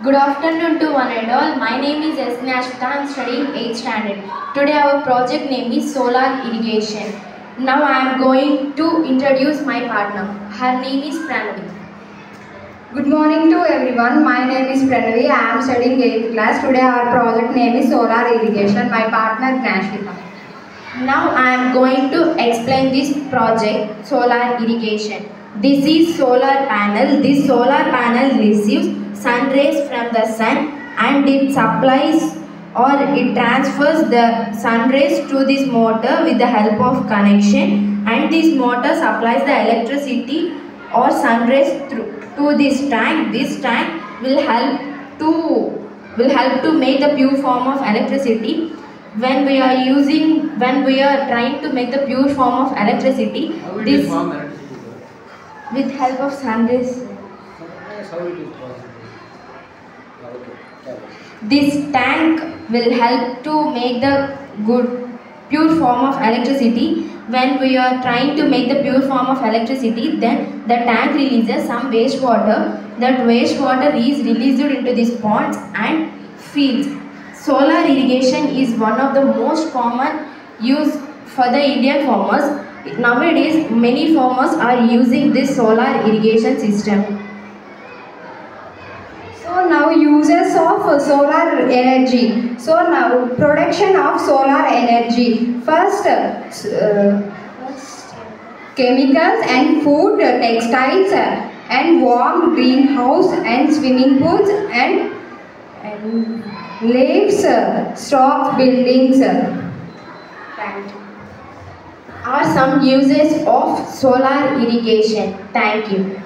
Good afternoon to one and all. My name is Gnaswitha. I am studying 8th standard. Today our project name is solar irrigation. Now I am going to introduce my partner. Her name is Pranavi. Good morning to everyone. My name is Pranavi. I am studying 8th class. Today our project name is solar irrigation. My partner Gnaswitha. Now I am going to explain this project solar irrigation. This is solar panel. This solar panel receives sun rays from the sun and it supplies or it transfers the sun rays to this motor with the help of connection and this motor supplies the electricity or sun rays through to this tank. This tank will help to will help to make the pure form of electricity. When we are using when we are trying to make the pure form of electricity this with help of sun rays Sometimes how it is possible? This tank will help to make the good pure form of electricity. When we are trying to make the pure form of electricity then the tank releases some wastewater. That wastewater is released into these ponds and fields. Solar irrigation is one of the most common use for the indian farmers. Nowadays many farmers are using this solar irrigation system Now uses of solar energy. So now production of solar energy. First, uh, uh chemicals and food, uh, textiles uh, and warm greenhouse and swimming pools and, and lakes, stock buildings. Are some uses of solar irrigation thank you